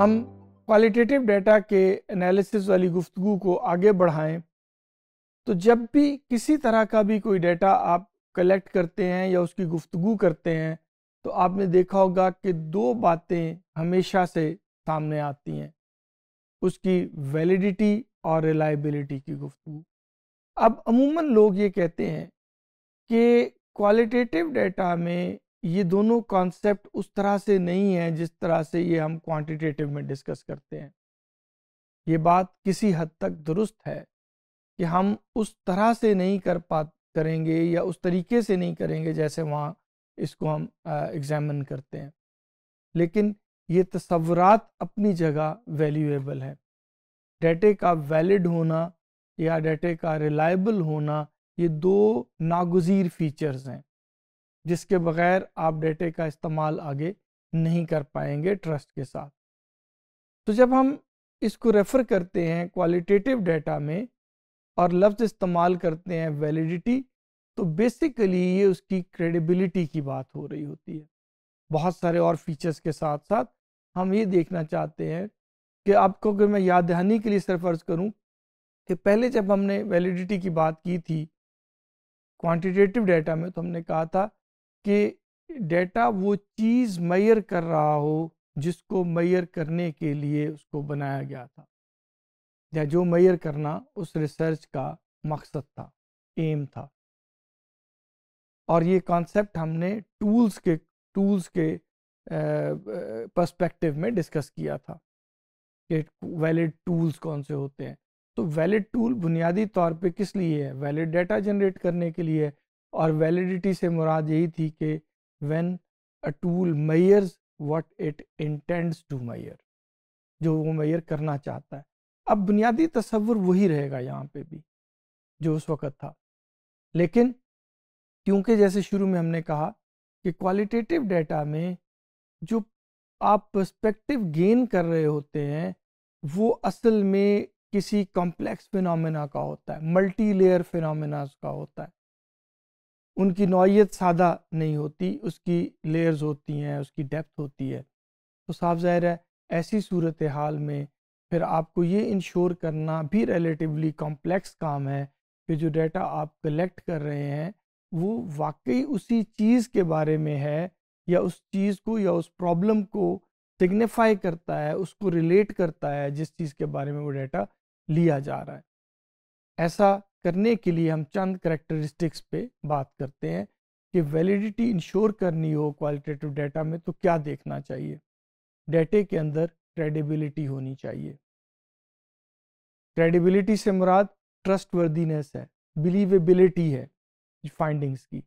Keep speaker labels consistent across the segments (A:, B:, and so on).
A: हम qualitative data के analysis वाली गुफ्तु को आगे बढ़ाएँ। तो जब भी किसी तरह का भी कोई डाटा आप कलेक्ट करते हैं या उसकी गुफ्तु करते हैं तो आपने देखा होगा कि दो बातें हमेशा से सामने आती हैं। उसकी वैलिडिटी और रिलायबिलिटी की गुफ्तु अब अमूमन लोग ये कहते हैं कि क्वालिटेटिव डाटा में ये दोनों कॉन्सेप्ट उस तरह से नहीं है जिस तरह से ये हम क्वांटिटेटिव में डिस्कस करते हैं। ये बात किसी हद तक दुरुस्त है कि हम उस तरह से नहीं कर पा करेंगे या उस तरीके से नहीं करेंगे जैसे वहाँ इसको हम एग्ज़ामिन करते हैं। लेकिन ये तस्वुरात अपनी जगह वैल्यूएबल है। डेटे का वैलिड होना या डेटे का रिलायबल होना ये दो नागज़ीर फीचर्स हैं। जिसके बगैर आप डेटे का इस्तेमाल आगे नहीं कर पाएँगे ट्रस्ट के साथ। तो जब हम इसको रेफ़र करते हैं क्वालिटेटिव डेटा में और लफ्ज़ इस्तेमाल करते हैं वैलिडिटी तो बेसिकली ये उसकी क्रेडिबिलिटी की बात हो रही होती है। बहुत सारे और फीचर्स के साथ साथ हम ये देखना चाहते हैं कि आपको अगर मैं याद दहानी के लिए सिर्फ़ अर्ज़ करूँ कि पहले जब हमने वैलिडिटी की बात की थी, क्वांटिटेटिव डेटा में तो हमने कहा था कि डेटा वो चीज़ मैयर कर रहा हो, जिसको मैयर करने के लिए उसको बनाया गया था। या जो मैयर करना उस रिसर्च का मकसद था, एम था। और ये कॉन्सेप्ट हमने टूल्स के टूल्स के पर्सपेक्टिव में डिस्कस किया था कि वैलिड टूल्स कौन से होते हैं। तो वैलिड टूल बुनियादी तौर पे किस लिए है? वैलिड डाटा जनरेट करने के लिए और वैलिडिटी से मुराद यही थी कि when a tool measures what it intends to measure जो वो मैयर करना चाहता है। अब बुनियादी तस्वुर वही रहेगा यहाँ पे भी, जो उस वक़्त था। लेकिन क्योंकि जैसे शुरू में हमने कहा कि क्वालिटेटिव डेटा में जो आप पर्सपेक्टिव गेन कर रहे होते हैं, वो असल में किसी कॉम्प्लेक्स फिनोमेना का होता है मल्टी लेयर फिनोमेना का होता है। उनकी नौीयत सादा नहीं होती, उसकी लेयर्स होती हैं, उसकी डेप्थ होती है। तो साफ़ ज़ाहिर है, ऐसी सूरत हाल में फिर आपको ये इंश्योर करना भी रिलेटिवली कॉम्प्लेक्स काम है कि जो डाटा आप कलेक्ट कर रहे हैं, वो वाकई उसी चीज़ के बारे में है या उस चीज़ को या उस प्रॉब्लम को सिग्निफाई करता है, उसको रिलेट करता है, जिस चीज़ के बारे में वो डाटा लिया जा रहा है। ऐसा करने के लिए हम चंद करेक्टरिस्टिक्स पे बात करते हैं कि वैलिडिटी इंश्योर करनी हो क्वालिटेटिव डाटा में तो क्या देखना चाहिए? डाटे के अंदर क्रेडिबिलिटी होनी चाहिए। क्रेडिबिलिटी से मुराद ट्रस्ट वर्दीनेस है बिलीवेबिलिटी है फाइंडिंग्स की।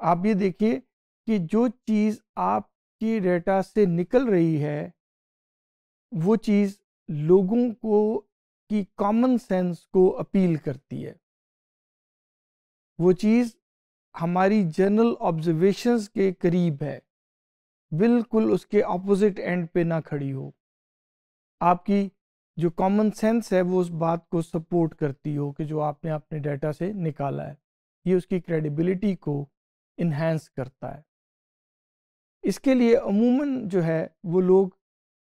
A: आप ये देखिए कि जो चीज़ आपकी डेटा से निकल रही है, वो चीज़ लोगों को की कॉमन सेंस को अपील करती है। वो चीज़ हमारी जनरल ऑब्जर्वेशंस के करीब है। बिल्कुल उसके ऑपोजिट एंड पे ना खड़ी हो। आपकी जो कॉमन सेंस है वो उस बात को सपोर्ट करती हो कि जो आपने अपने डाटा से निकाला है। ये उसकी क्रेडिबिलिटी को इन्हेंस करता है। इसके लिए अमूमन जो है वो लोग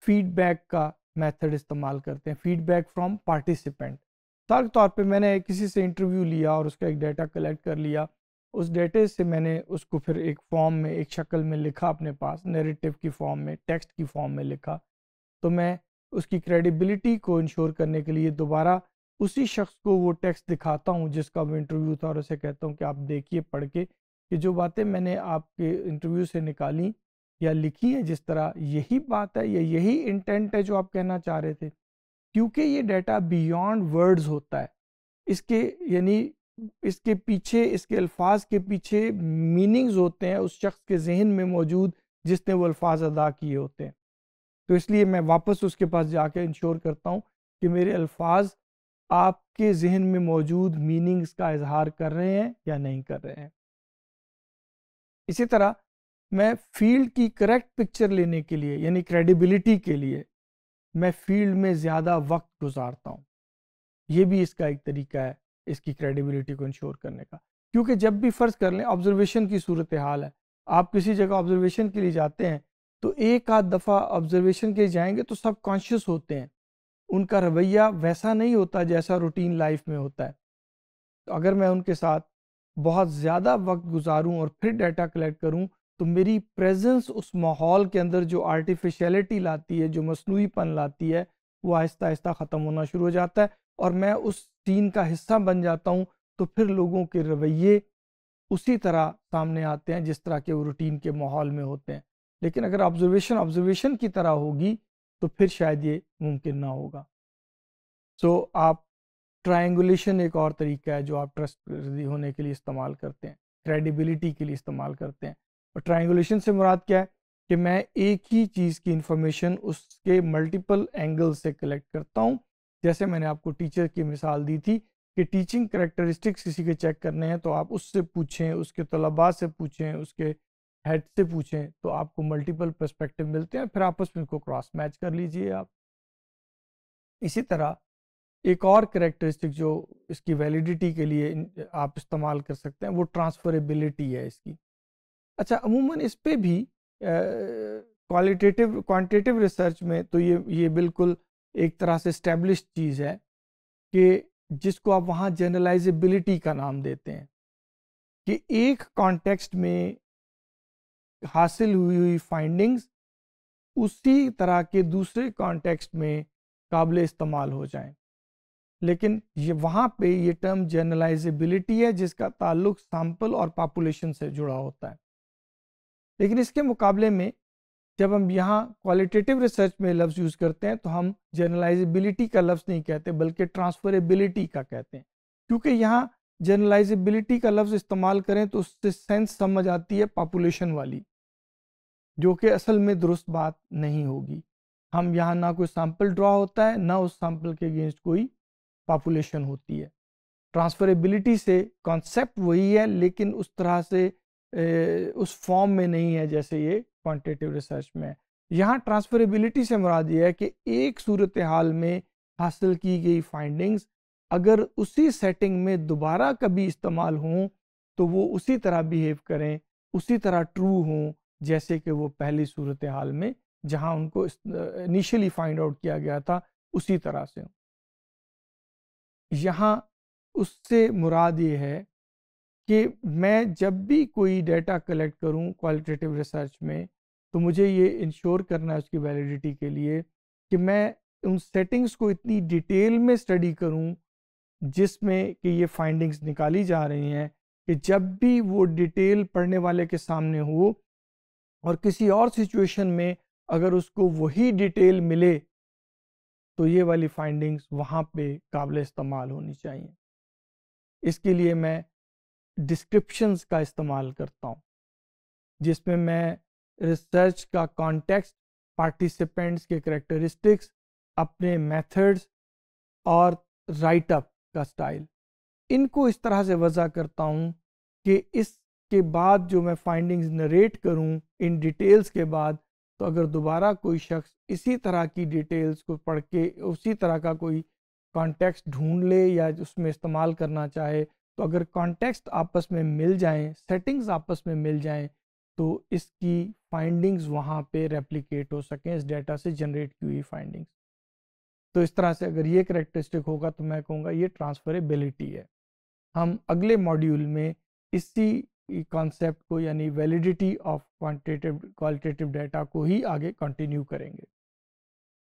A: फीडबैक का मेथड इस्तेमाल करते हैं फीडबैक फ्रॉम पार्टिसिपेंट मिसाल के तौर पे मैंने किसी से इंटरव्यू लिया और उसका एक डाटा कलेक्ट कर लिया। उस डेटे से मैंने उसको फिर एक फॉर्म में, एक शक्ल में लिखा अपने पास नैरेटिव की फॉर्म में टेक्स्ट की फॉर्म में लिखा। तो मैं उसकी क्रेडिबिलिटी को इंश्योर करने के लिए दोबारा उसी शख्स को वो टेक्स्ट दिखाता हूँ जिसका वो इंटरव्यू था और उसे कहता हूँ कि आप देखिए, पढ़ के कि जो बातें मैंने आपके इंटरव्यू से निकाली या लिखी है जिस तरह, यही बात है, या यही इंटेंट है जो आप कहना चाह रहे थे? क्योंकि ये डाटा बियॉन्ड वर्ड्स होता है। इसके, यानी इसके पीछे, इसके अल्फाज के पीछे मीनिंग्स होते हैं, उस शख्स के जहन में मौजूद जिसने वो अल्फाज अदा किए होते हैं। तो इसलिए मैं वापस उसके पास जाकर इंश्योर करता हूँ कि मेरे अल्फाज आपके जहन में मौजूद मीनिंग्स का इजहार कर रहे हैं या नहीं कर रहे हैं। इसी तरह मैं फ़ील्ड की करेक्ट पिक्चर लेने के लिए, यानी क्रेडिबिलिटी के लिए, मैं फ़ील्ड में ज़्यादा वक्त गुजारता हूँ। ये भी इसका एक तरीका है, इसकी क्रेडिबिलिटी को इंश्योर करने का। क्योंकि जब भी फ़र्ज़ कर लें ऑब्जर्वेशन की सूरत हाल है। आप किसी जगह ऑब्जर्वेशन के लिए जाते हैं तो एक आध दफ़ा ऑब्जर्वेशन के जाएँगे तो सब कॉन्शियस होते हैं। उनका रवैया वैसा नहीं होता जैसा रूटीन लाइफ में होता है। तो अगर मैं उनके साथ बहुत ज़्यादा वक्त गुजारूं और फिर डाटा कलेक्ट करूँ तो मेरी प्रेजेंस उस माहौल के अंदर जो आर्टिफिशलिटी लाती है जो मसनूपन लाती है वो आहिस्ता आहिस्ता ख़त्म होना शुरू हो जाता है और मैं उस सीन का हिस्सा बन जाता हूँ तो फिर लोगों के रवैये उसी तरह सामने आते हैं जिस तरह के वो रूटीन के माहौल में होते हैं। लेकिन अगर ऑब्जर्वेशन ऑब्जर्वेशन की तरह होगी तो फिर शायद ये मुमकिन ना होगा। सो so, आप ट्रायंगुलेशन एक और तरीका है जो आप ट्रस्ट होने के लिए इस्तेमाल करते हैं क्रेडिबिलिटी के लिए इस्तेमाल करते हैं। और ट्रायंगुलेशन से मुराद क्या है कि मैं एक ही चीज़ की इंफॉर्मेशन उसके मल्टीपल एंगल से कलेक्ट करता हूँ। जैसे मैंने आपको टीचर की मिसाल दी थी कि टीचिंग करेक्टरिस्टिक्स किसी के चेक करने हैं तो आप उससे पूछें, उसके तलबा से पूछें, उसके हेड से पूछें तो आपको मल्टीपल पर्सपेक्टिव मिलते हैं। फिर आपस में इनको क्रॉस मैच कर लीजिए आप। इसी तरह एक और करेक्टरिस्टिक जो इसकी वैलिडिटी के लिए आप इस्तेमाल कर सकते हैं, वो ट्रांसफरेबिलिटी है इसकी। अच्छा अमूमन इस पर भी क्वालिटेटिव क्वांटिटेटिव रिसर्च में तो ये ये बिल्कुल एक तरह से स्टेब्लिश चीज़ है कि जिसको आप वहाँ जनरलाइजेबिलिटी का नाम देते हैं, कि एक कॉन्टेक्स्ट में हासिल हुई हुई फाइंडिंग्स उसी तरह के दूसरे कॉन्टेक्स्ट में काबिल इस्तेमाल हो जाएँ। लेकिन ये वहाँ पे ये टर्म जनरलाइजेबिलिटी है जिसका ताल्लुक सैंपल और पॉपुलेशन से जुड़ा होता है। लेकिन इसके मुकाबले में, जब हम यहाँ क्वालिटेटिव रिसर्च में लफ्ज़ यूज़ करते हैं तो हम जनरलाइजेबिलिटी का लफ्ज़ नहीं कहते, बल्कि ट्रांसफरेबिलिटी का कहते हैं। क्योंकि यहाँ जनरलाइजेबिलिटी का लफ्ज़ इस्तेमाल करें तो उससे सेंस समझ आती है पॉपुलेशन वाली, जो कि असल में दुरुस्त बात नहीं होगी। हम यहाँ ना कोई सैंपल ड्रा होता है, ना उस सैंपल के अगेंस्ट कोई पॉपुलेशन होती है। ट्रांसफरेबिलिटी से कॉन्सेप्ट वही है, लेकिन उस तरह से उस फॉर्म में नहीं है जैसे ये क्वांटिटेटिव रिसर्च में। यहाँ ट्रांसफरेबिलिटी से मुराद ये है कि एक सूरत हाल में हासिल की गई फाइंडिंग्स अगर उसी सेटिंग में दोबारा कभी इस्तेमाल हों तो वो उसी तरह बिहेव करें, उसी तरह ट्रू हों, जैसे कि वो पहली सूरत हाल में जहाँ उनको इनिशियली फाइंड आउट किया गया था, उसी तरह से यहाँ उससे मुराद ये है कि मैं जब भी कोई डेटा कलेक्ट करूँ क्वालिटेटिव रिसर्च में तो मुझे ये इंश्योर करना है उसकी वैलिडिटी के लिए कि मैं उन सेटिंग्स को इतनी डिटेल में स्टडी करूँ, जिसमें कि ये फाइंडिंग्स निकाली जा रही हैं कि जब भी वो डिटेल पढ़ने वाले के सामने हो और किसी और सिचुएशन में अगर उसको वही डिटेल मिले तो ये वाली फाइंडिंग्स वहाँ पे काबिल इस्तेमाल होनी चाहिए। इसके लिए मैं डिस्क्रिप्शंस का इस्तेमाल करता हूँ, जिसमें मैं रिसर्च का कॉन्टेक्स्ट पार्टिसिपेंट्स के करेक्टरिस्टिक्स अपने मेथड्स और राइटअप का स्टाइल इनको इस तरह से वजह करता हूँ कि इसके बाद जो मैं फाइंडिंग्स नरेट करूँ इन डिटेल्स के बाद तो अगर दोबारा कोई शख्स इसी तरह की डिटेल्स को पढ़ के, उसी तरह का कोई कॉन्टेक्स्ट ढूंढ ले या उसमें इस्तेमाल करना चाहे तो अगर कॉन्टेक्स्ट आपस में मिल जाएँ सेटिंग्स आपस में मिल जाएँ तो इसकी फाइंडिंग्स वहाँ पे रेप्लिकेट हो सकें, इस डेटा से जनरेट की हुई फाइंडिंग्स तो इस तरह से अगर ये करेक्टरिस्टिक होगा तो मैं कहूँगा ये ट्रांसफरेबिलिटी है। हम अगले मॉड्यूल में इसी कॉन्सेप्ट को, यानी validity of quantitative qualitative data को ही आगे कंटिन्यू करेंगे।